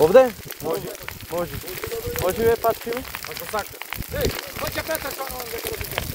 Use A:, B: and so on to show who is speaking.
A: Овде? Може. Може. Може ви е пак
B: Ако сакате. Ей, хоќе петаш, оно, дека